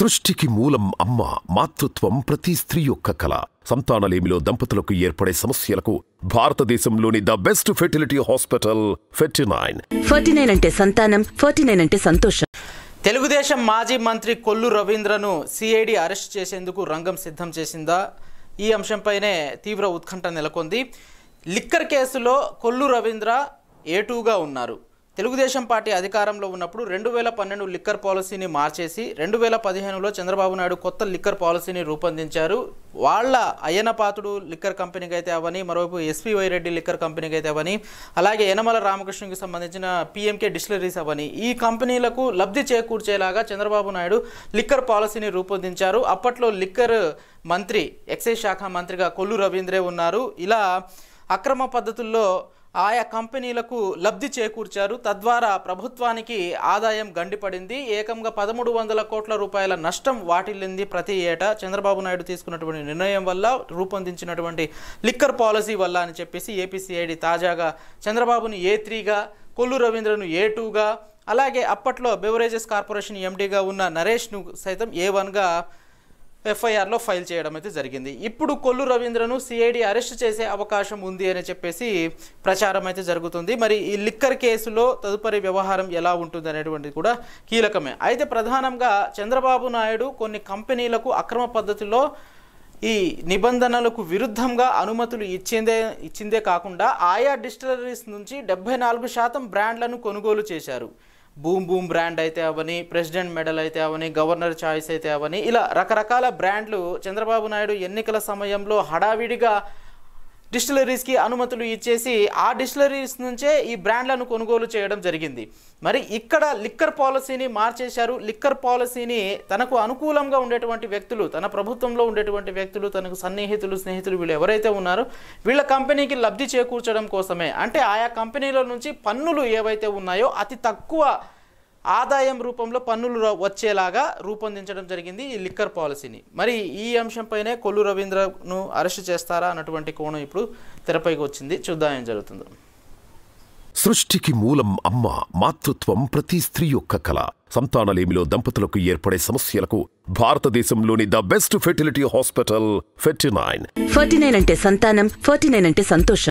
సృష్టికి మూలం అమ్మ మాతృత్వం ప్రతి స్త్రీ యొక్క కళ సంతానలేమిలో దంపతులకు ఏర్పడే సమస్యలకు భారతదేశంలోని the best fertility hospital ferty nine forty nine అంటే సంతానం ఫార్టీ నైన్ అంటే సంతోషం. తెలుగుదేశం మాజీ మంత్రి కొల్లు రవీంద్రను సిఐడి అరెస్ట్ చేసేందుకు రంగం సిద్ధం చేసిందా? ఈ అంశంపైనే తీవ్ర ఉత్కంఠ నెలకొంది. లిక్కర్ కేసులో కొల్లు రవీంద్ర ఏటూగా ఉన్నారు? తెలుగుదేశం పార్టీ అధికారంలో ఉన్నప్పుడు రెండు వేల పన్నెండు లిక్కర్ పాలసీని మార్చేసి రెండు వేల పదిహేనులో చంద్రబాబు నాయుడు కొత్త లిక్కర్ పాలసీని రూపొందించారు. వాళ్ళ అయ్యనపాతుడు లిక్కర్ కంపెనీకి అయితే అవని మరోవైపు ఎస్పీవై రెడ్డి లిక్కర్ కంపెనీకి అయితే అవని అలాగే యనమల రామకృష్ణకి సంబంధించిన పీఎంకే డిస్టిలరీస్ అవని. ఈ కంపెనీలకు లబ్ధి చేకూర్చేలాగా చంద్రబాబు నాయుడు లిక్కర్ పాలసీని రూపొందించారు. అప్పట్లో లిక్కర్ మంత్రి ఎక్సైజ్ శాఖ మంత్రిగా కొల్లు రవీంద్రే ఉన్నారు. ఇలా అక్రమ పద్ధతుల్లో ఆయా కంపెనీలకు లబ్ధి చేకూర్చారు. తద్వారా ప్రభుత్వానికి ఆదాయం గండిపడింది. ఏకంగా పదమూడు వందల కోట్ల రూపాయల నష్టం వాటిల్లింది ప్రతి ఏటా. చంద్రబాబు నాయుడు తీసుకున్నటువంటి నిర్ణయం వల్ల రూపొందించినటువంటి లిక్కర్ పాలసీ వల్ల అని చెప్పేసి ఏపీసీఐడి తాజాగా చంద్రబాబును ఏ త్రీగా కొల్లు రవీంద్రను ఏ టూగా అలాగే అప్పట్లో బెవరేజెస్ కార్పొరేషన్ ఎండీగా ఉన్న నరేష్ను సైతం ఏ వన్గా ఎఫ్ఐఆర్లో ఫైల్ చేయడం అయితే జరిగింది. ఇప్పుడు కొల్లు రవీంద్రను సిఐడి అరెస్ట్ చేసే అవకాశం ఉంది అని చెప్పేసి ప్రచారం అయితే జరుగుతుంది. మరి ఈ లిక్కర్ కేసులో తదుపరి వ్యవహారం ఎలా ఉంటుంది అనేటువంటిది కూడా కీలకమే. అయితే ప్రధానంగా చంద్రబాబు నాయుడు కొన్ని కంపెనీలకు అక్రమ పద్ధతిలో ఈ నిబంధనలకు విరుద్ధంగా అనుమతులు ఇచ్చిందే ఇచ్చిందే కాకుండా ఆయా డిస్టిలరీస్ నుంచి డెబ్బై నాలుగు శాతం బ్రాండ్లను కొనుగోలు చేశారు. బూమ్ బూమ్ బ్రాండ్ అయితే అవని ప్రెసిడెంట్ మెడల్ అయితే అవని గవర్నర్ చాయిస్ అయితే అవని ఇలా రకరకాల బ్రాండ్లు చంద్రబాబు నాయుడు ఎన్నికల సమయంలో హడావిడిగా డిస్టిలరీస్కి అనుమతులు ఇచ్చేసి ఆ డిస్టిలరీస్ నుంచే ఈ బ్రాండ్లను కొనుగోలు చేయడం జరిగింది. మరి ఇక్కడ లిక్కర్ పాలసీని మార్చేశారు. లిక్కర్ పాలసీని తనకు అనుకూలంగా ఉండేటువంటి వ్యక్తులు తన ప్రభుత్వంలో ఉండేటువంటి వ్యక్తులు తనకు సన్నిహితులు స్నేహితులు వీళ్ళు ఎవరైతే ఉన్నారో వీళ్ళ కంపెనీకి లబ్ధి చేకూర్చడం కోసమే. అంటే ఆయా కంపెనీల నుంచి పన్నులు ఏవైతే ఉన్నాయో అతి తక్కువ ఆదాయం రూపంలో పన్నులు వచ్చేలాగా రూపొందించడం జరిగింది ఈ లిక్కర్ పాలసీని. మరి ఈ అంశంపైనే కొల్లు రవీంద్రను అరెస్ట్ చేస్తారా అన్నటువంటి కోణం ఇప్పుడు తెరపైకి వచ్చింది. చూద్దాం ఏం జరుగుతుందో. సృష్టికి మూలం అమ్మ మాతృత్వం ప్రతి స్త్రీ యొక్క కళ సంతానలేమిలో దంపతులకు ఏర్పడే సమస్యలకు భారతదేశంలోని the best fertility hospital ferty nine. Forty nine అంటే సంతానం ఫార్టీ నైన్ అంటే సంతోషం.